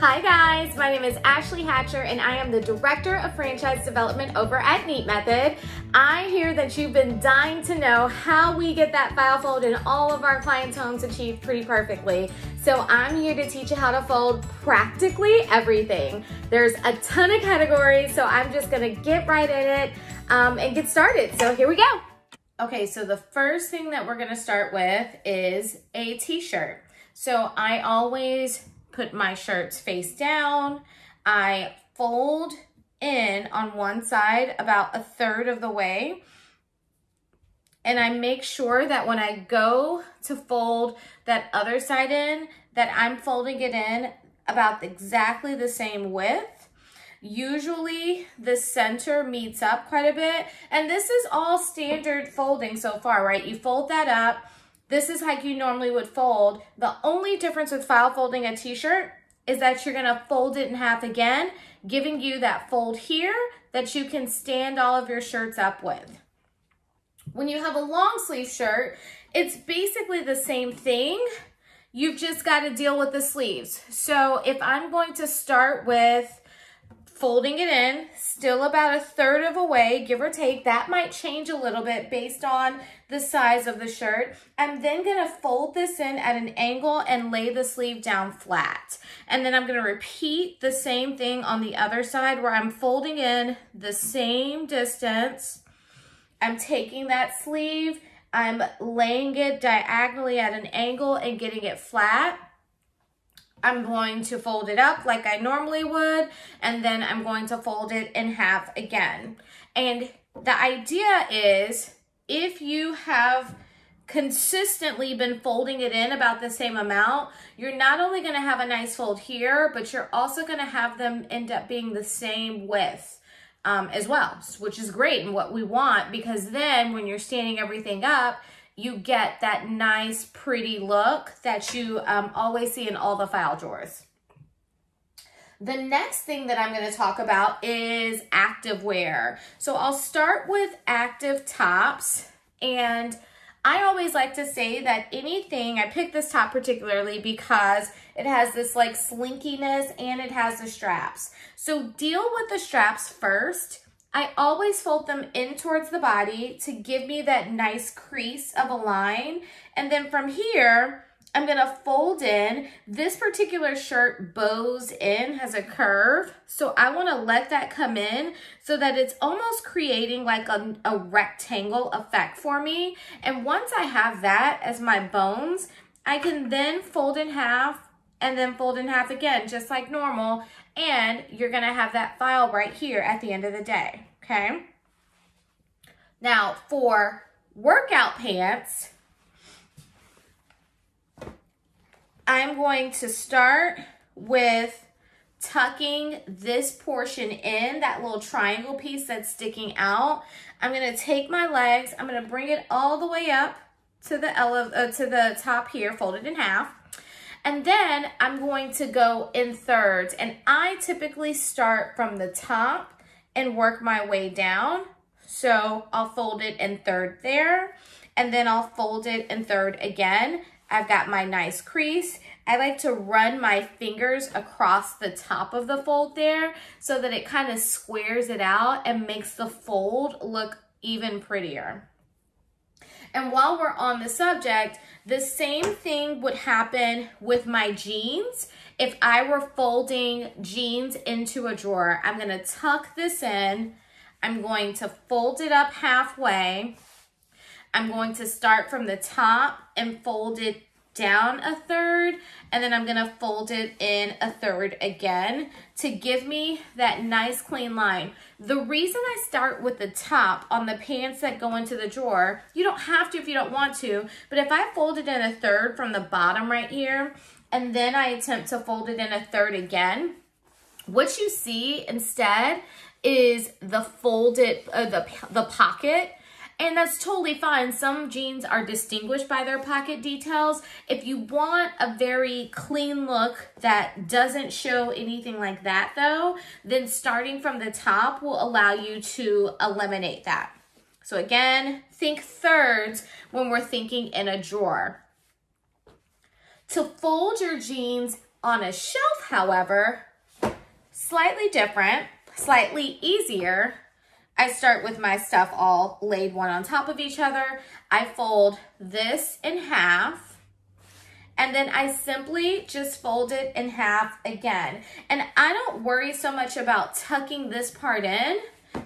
Hi guys, my name is Ashley Hatcher and I am the Director of Franchise Development over at Neat Method. I hear that you've been dying to know how we get that file fold in all of our clients' homes achieved pretty perfectly. So I'm here to teach you how to fold practically everything. There's a ton of categories, so I'm just gonna get right in it um, and get started. So here we go. Okay, so the first thing that we're gonna start with is a t-shirt. So I always put my shirts face down. I fold in on one side about a third of the way. And I make sure that when I go to fold that other side in, that I'm folding it in about exactly the same width. Usually the center meets up quite a bit. And this is all standard folding so far, right? You fold that up, this is how you normally would fold. The only difference with file folding a t-shirt is that you're gonna fold it in half again, giving you that fold here that you can stand all of your shirts up with. When you have a long sleeve shirt, it's basically the same thing. You've just got to deal with the sleeves. So if I'm going to start with folding it in, still about a third of a way, give or take. That might change a little bit based on the size of the shirt. I'm then gonna fold this in at an angle and lay the sleeve down flat. And then I'm gonna repeat the same thing on the other side where I'm folding in the same distance. I'm taking that sleeve, I'm laying it diagonally at an angle and getting it flat I'm going to fold it up like I normally would, and then I'm going to fold it in half again. And the idea is if you have consistently been folding it in about the same amount, you're not only gonna have a nice fold here, but you're also gonna have them end up being the same width um, as well, which is great and what we want because then when you're standing everything up, you get that nice, pretty look that you um, always see in all the file drawers. The next thing that I'm going to talk about is active wear. So I'll start with active tops and I always like to say that anything, I picked this top particularly because it has this like slinkiness and it has the straps. So deal with the straps first I always fold them in towards the body to give me that nice crease of a line. And then from here, I'm gonna fold in. This particular shirt bows in, has a curve. So I wanna let that come in so that it's almost creating like a, a rectangle effect for me. And once I have that as my bones, I can then fold in half and then fold in half again, just like normal. And you're gonna have that file right here at the end of the day, okay? Now for workout pants, I'm going to start with tucking this portion in, that little triangle piece that's sticking out. I'm gonna take my legs, I'm gonna bring it all the way up to the, uh, to the top here, folded in half. And then I'm going to go in thirds. And I typically start from the top and work my way down. So I'll fold it in third there. And then I'll fold it in third again. I've got my nice crease. I like to run my fingers across the top of the fold there so that it kind of squares it out and makes the fold look even prettier. And while we're on the subject, the same thing would happen with my jeans. If I were folding jeans into a drawer, I'm gonna tuck this in. I'm going to fold it up halfway. I'm going to start from the top and fold it down a third and then I'm gonna fold it in a third again to give me that nice clean line. The reason I start with the top on the pants that go into the drawer, you don't have to if you don't want to, but if I fold it in a third from the bottom right here, and then I attempt to fold it in a third again, what you see instead is the folded, uh, the, the pocket and that's totally fine. Some jeans are distinguished by their pocket details. If you want a very clean look that doesn't show anything like that though, then starting from the top will allow you to eliminate that. So again, think thirds when we're thinking in a drawer. To fold your jeans On a shelf, however, slightly different, slightly easier. I start with my stuff all laid one on top of each other. I fold this in half and then I simply just fold it in half again. And I don't worry so much about tucking this part in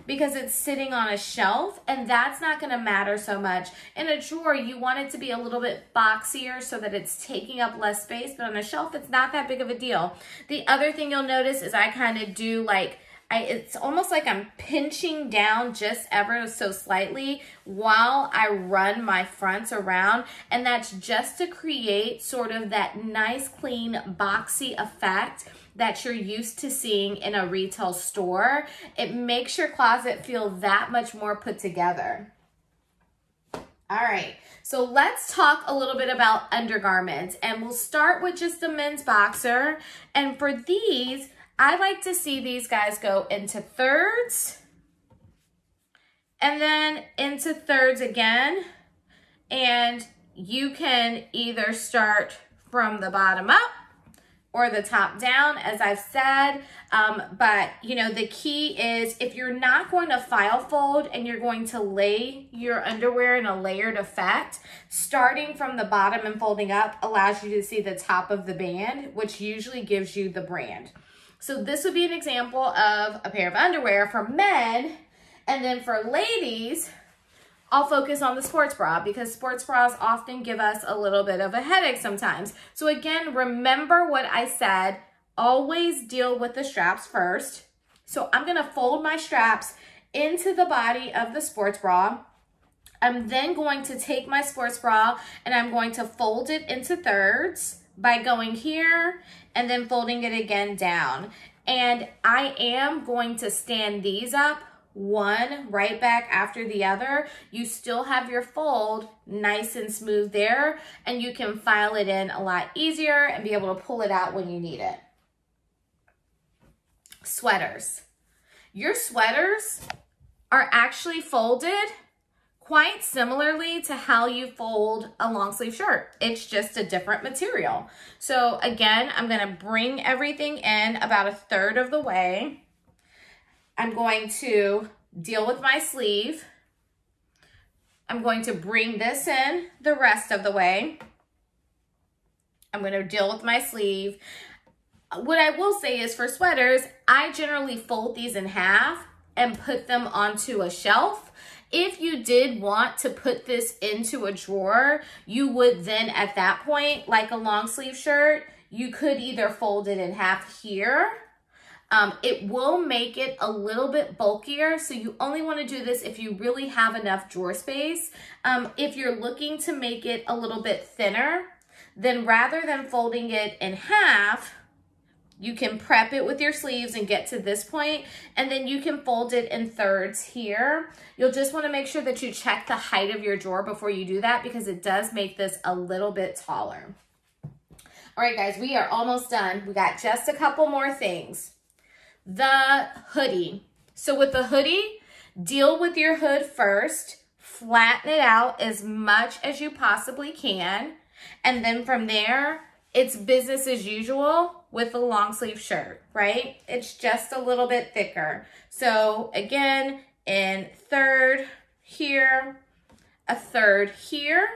because it's sitting on a shelf and that's not gonna matter so much. In a drawer, you want it to be a little bit boxier so that it's taking up less space, but on a shelf, it's not that big of a deal. The other thing you'll notice is I kind of do like I, it's almost like I'm pinching down just ever so slightly while I run my fronts around. And that's just to create sort of that nice, clean, boxy effect that you're used to seeing in a retail store. It makes your closet feel that much more put together. All right, so let's talk a little bit about undergarments and we'll start with just the men's boxer. And for these, I like to see these guys go into thirds and then into thirds again. And you can either start from the bottom up or the top down, as I've said. Um, but, you know, the key is if you're not going to file fold and you're going to lay your underwear in a layered effect, starting from the bottom and folding up allows you to see the top of the band, which usually gives you the brand. So this would be an example of a pair of underwear for men. And then for ladies, I'll focus on the sports bra because sports bras often give us a little bit of a headache sometimes. So again, remember what I said, always deal with the straps first. So I'm gonna fold my straps into the body of the sports bra. I'm then going to take my sports bra and I'm going to fold it into thirds by going here and then folding it again down. And I am going to stand these up one right back after the other, you still have your fold nice and smooth there and you can file it in a lot easier and be able to pull it out when you need it. Sweaters. Your sweaters are actually folded quite similarly to how you fold a long sleeve shirt. It's just a different material. So again, I'm gonna bring everything in about a third of the way I'm going to deal with my sleeve. I'm going to bring this in the rest of the way. I'm to deal with my sleeve. What I will say is for sweaters, I generally fold these in half and put them onto a shelf. If you did want to put this into a drawer, you would then at that point, like a long sleeve shirt, you could either fold it in half here um, it will make it a little bit bulkier, so you only want to do this if you really have enough drawer space. Um, if you're looking to make it a little bit thinner, then rather than folding it in half, you can prep it with your sleeves and get to this point, and then you can fold it in thirds here. You'll just wanna make sure that you check the height of your drawer before you do that because it does make this a little bit taller. All right, guys, we are almost done. We got just a couple more things the hoodie. So with the hoodie, deal with your hood first, flatten it out as much as you possibly can. And then from there, it's business as usual with a long sleeve shirt, right? It's just a little bit thicker. So again, in third here, a third here,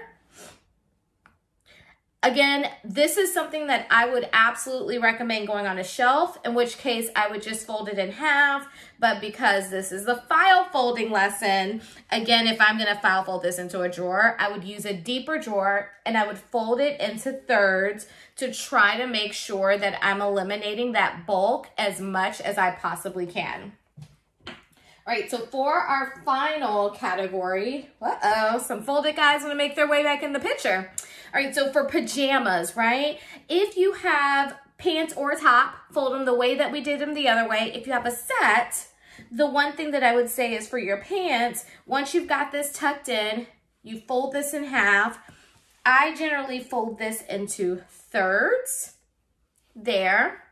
Again, this is something that I would absolutely recommend going on a shelf, in which case I would just fold it in half. But because this is the file folding lesson, again, if I'm gonna file fold this into a drawer, I would use a deeper drawer and I would fold it into thirds to try to make sure that I'm eliminating that bulk as much as I possibly can. All right, so for our final category, uh-oh, some folded guys want to make their way back in the picture. All right, so for pajamas, right? If you have pants or top, fold them the way that we did them the other way. If you have a set, the one thing that I would say is for your pants, once you've got this tucked in, you fold this in half. I generally fold this into thirds there.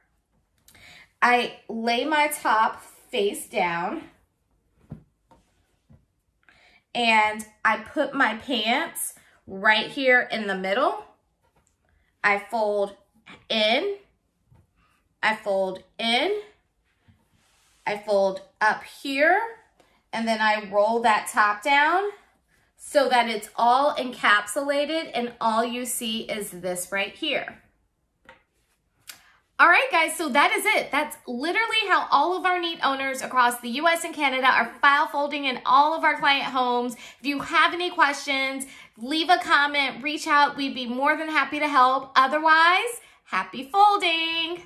I lay my top face down and I put my pants right here in the middle. I fold in I fold in, I fold up here, and then I roll that top down so that it's all encapsulated and all you see is this right here. All right, guys, so that is it. That's literally how all of our neat owners across the US and Canada are file folding in all of our client homes. If you have any questions, leave a comment, reach out. We'd be more than happy to help. Otherwise, happy folding.